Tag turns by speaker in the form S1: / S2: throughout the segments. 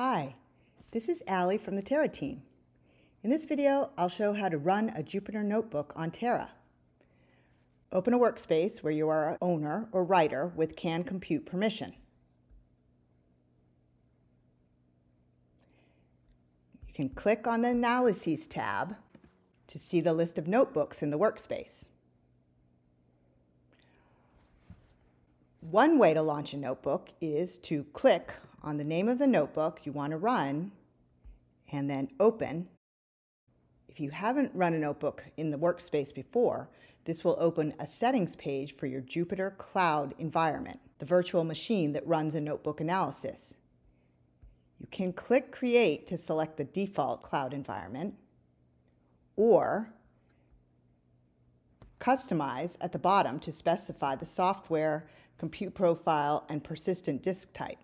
S1: Hi, this is Allie from the Terra team. In this video, I'll show how to run a Jupyter notebook on Terra. Open a workspace where you are an owner or writer with CAN compute permission. You can click on the Analyses tab to see the list of notebooks in the workspace. One way to launch a notebook is to click on the name of the notebook you want to run and then open. If you haven't run a notebook in the workspace before, this will open a settings page for your Jupyter Cloud environment, the virtual machine that runs a notebook analysis. You can click Create to select the default cloud environment, or Customize at the bottom to specify the software, compute profile, and persistent disk type.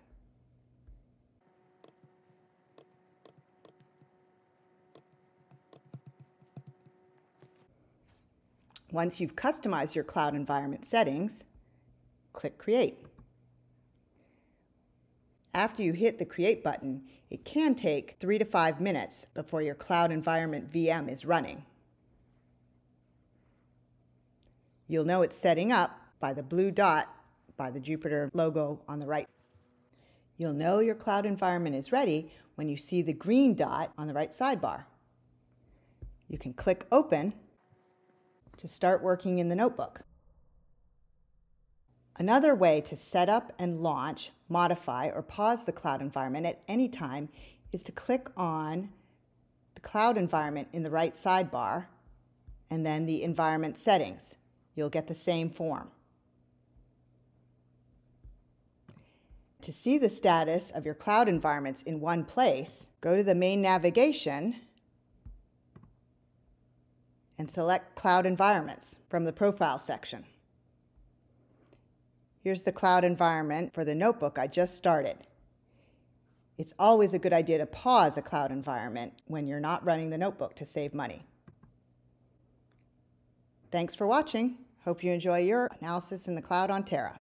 S1: Once you've customized your cloud environment settings, click Create. After you hit the Create button, it can take three to five minutes before your cloud environment VM is running. You'll know it's setting up by the blue dot by the Jupyter logo on the right. You'll know your cloud environment is ready when you see the green dot on the right sidebar. You can click Open to start working in the notebook. Another way to set up and launch, modify, or pause the cloud environment at any time is to click on the cloud environment in the right sidebar and then the environment settings. You'll get the same form. To see the status of your cloud environments in one place, go to the main navigation and select Cloud Environments from the Profile section. Here's the cloud environment for the notebook I just started. It's always a good idea to pause a cloud environment when you're not running the notebook to save money. Thanks for watching. Hope you enjoy your analysis in the cloud on Terra.